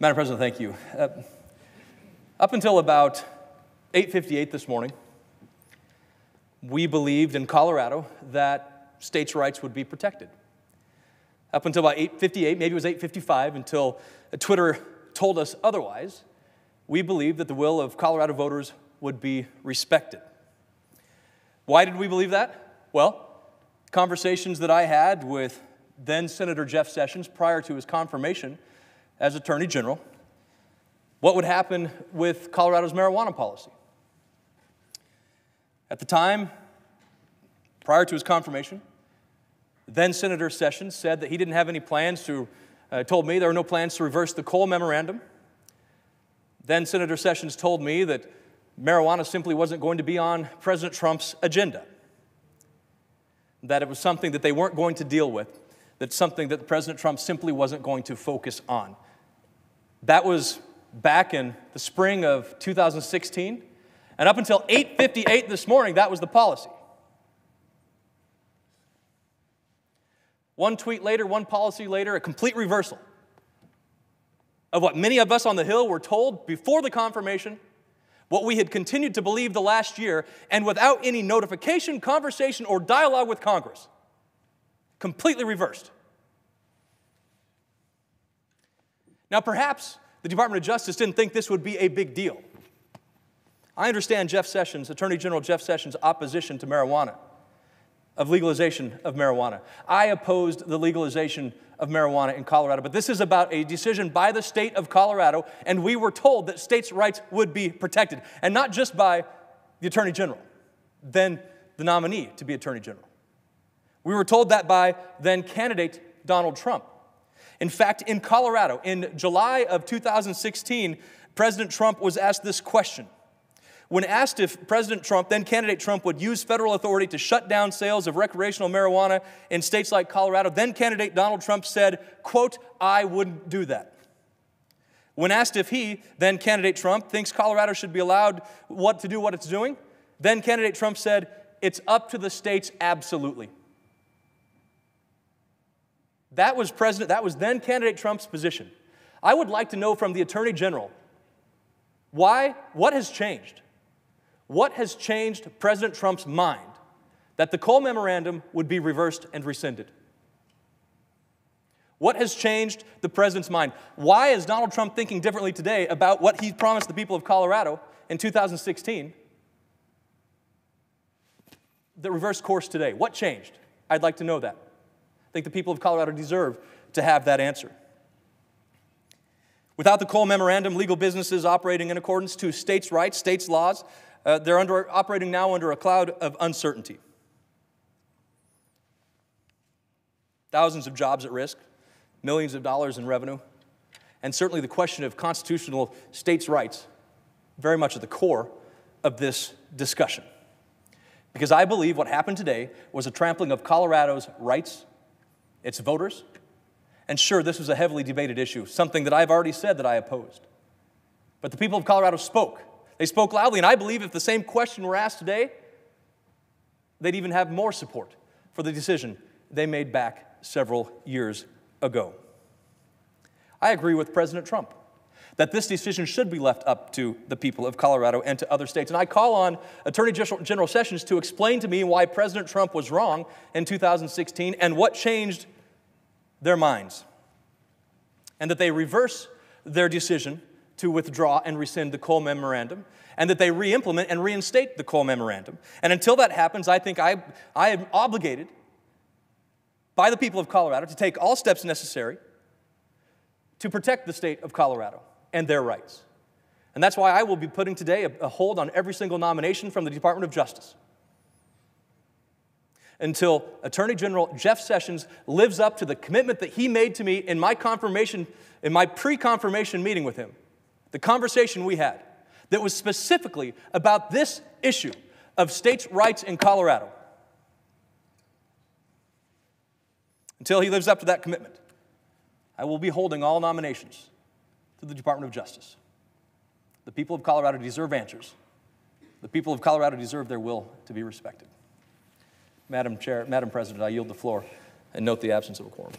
Madam President, thank you. Uh, up until about 8:58 this morning, we believed in Colorado that states' rights would be protected. Up until about 8:58, maybe it was 8:55, until Twitter told us otherwise, we believed that the will of Colorado voters would be respected. Why did we believe that? Well, conversations that I had with then Senator Jeff Sessions prior to his confirmation as Attorney General, what would happen with Colorado's marijuana policy. At the time, prior to his confirmation, then Senator Sessions said that he didn't have any plans to, uh, told me there were no plans to reverse the Cole Memorandum. Then Senator Sessions told me that marijuana simply wasn't going to be on President Trump's agenda, that it was something that they weren't going to deal with, that something that President Trump simply wasn't going to focus on. That was back in the spring of 2016, and up until 8:58 this morning, that was the policy. One tweet later, one policy later, a complete reversal of what many of us on the Hill were told before the confirmation what we had continued to believe the last year, and without any notification, conversation, or dialogue with Congress. Completely reversed. Now, perhaps the Department of Justice didn't think this would be a big deal. I understand Jeff Sessions, Attorney General Jeff Sessions' opposition to marijuana, of legalization of marijuana. I opposed the legalization of marijuana in Colorado. But this is about a decision by the state of Colorado, and we were told that states' rights would be protected, and not just by the Attorney General, then the nominee to be Attorney General. We were told that by then candidate Donald Trump. In fact, in Colorado, in July of 2016, President Trump was asked this question when asked if President Trump, then candidate Trump, would use federal authority to shut down sales of recreational marijuana in states like Colorado, then candidate Donald Trump said, quote, I wouldn't do that. When asked if he, then candidate Trump, thinks Colorado should be allowed what to do what it's doing, then candidate Trump said, it's up to the states absolutely. That was president, that was then candidate Trump's position. I would like to know from the Attorney General why, what has changed? What has changed President Trump's mind that the Cole Memorandum would be reversed and rescinded? What has changed the president's mind? Why is Donald Trump thinking differently today about what he promised the people of Colorado in 2016? The reverse course today. What changed? I'd like to know that. I think the people of Colorado deserve to have that answer. Without the Cole Memorandum, legal businesses operating in accordance to states' rights, states' laws, uh, they're under, operating now under a cloud of uncertainty. Thousands of jobs at risk, millions of dollars in revenue, and certainly the question of constitutional states' rights very much at the core of this discussion. Because I believe what happened today was a trampling of Colorado's rights, its voters, and sure, this was a heavily debated issue, something that I've already said that I opposed. But the people of Colorado spoke. They spoke loudly, and I believe if the same question were asked today, they'd even have more support for the decision they made back several years ago. I agree with President Trump that this decision should be left up to the people of Colorado and to other states. And I call on Attorney General Sessions to explain to me why President Trump was wrong in 2016 and what changed their minds. And that they reverse their decision to withdraw and rescind the Cole Memorandum, and that they re implement and reinstate the Cole Memorandum. And until that happens, I think I, I am obligated by the people of Colorado to take all steps necessary to protect the state of Colorado and their rights. And that's why I will be putting today a, a hold on every single nomination from the Department of Justice until Attorney General Jeff Sessions lives up to the commitment that he made to me in my confirmation, in my pre confirmation meeting with him the conversation we had that was specifically about this issue of states' rights in Colorado. Until he lives up to that commitment, I will be holding all nominations to the Department of Justice. The people of Colorado deserve answers. The people of Colorado deserve their will to be respected. Madam Chair, Madam President, I yield the floor and note the absence of a quorum.